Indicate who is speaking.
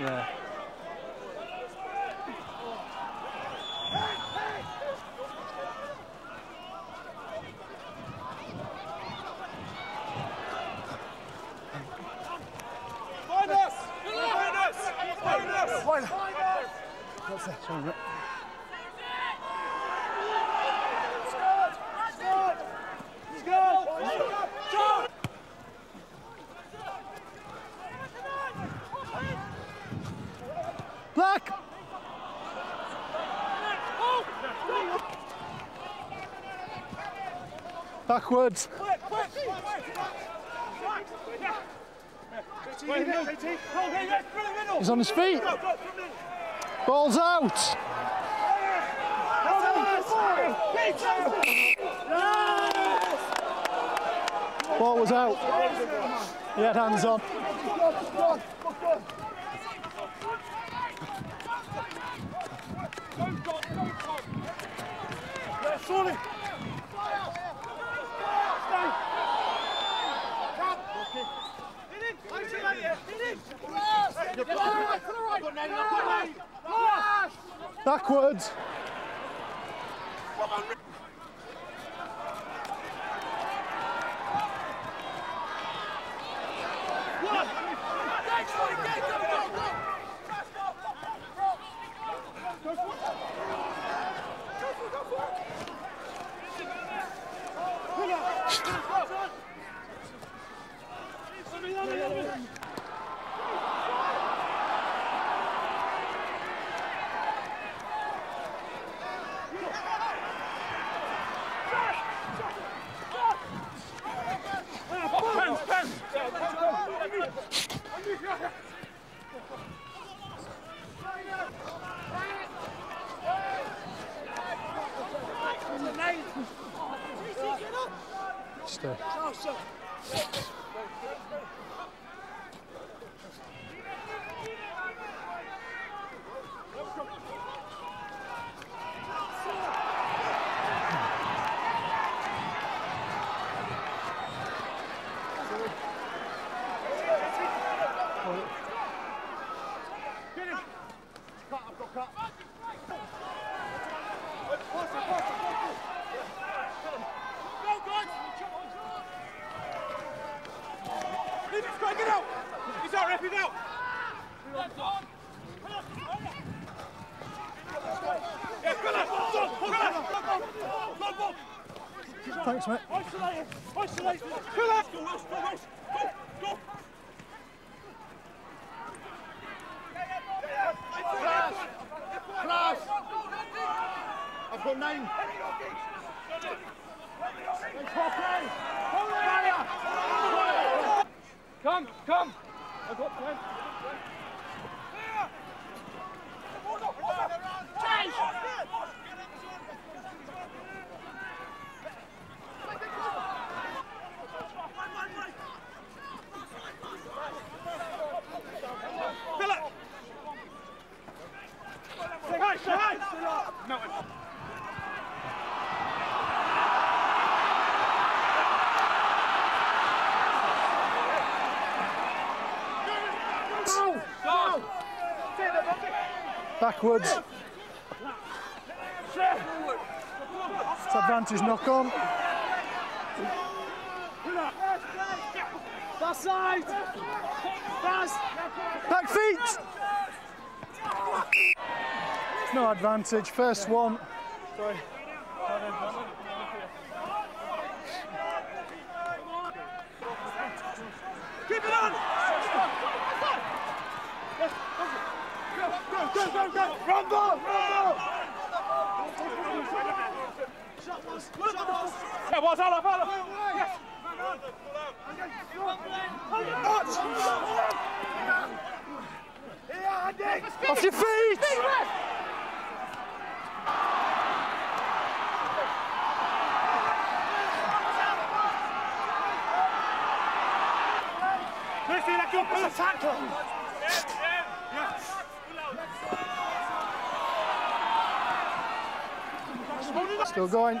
Speaker 1: Yeah. What's that? Sorry. Black! Backwards. He's on his feet. Ball's out. Ball was out. He had hands on. Stay.
Speaker 2: Leave it, Costa. Get out! He's out, ref, he's out! Yeah, go on, go on, go on, go on, go on, go on.
Speaker 1: Thanks, mate.
Speaker 2: Isolate him, isolate him. Go on, go, Welsh, go, Welsh, go, go.
Speaker 3: Class! I've got nine.
Speaker 2: Come, come. I've got ten. Fill it. Say hi, say hi. No. Go.
Speaker 1: Backwards. It's advantage knock on.
Speaker 2: That side.
Speaker 1: Back feet. No advantage. First one.
Speaker 2: Keep Was Yes!
Speaker 1: Off your feet! That good tackle! Still going.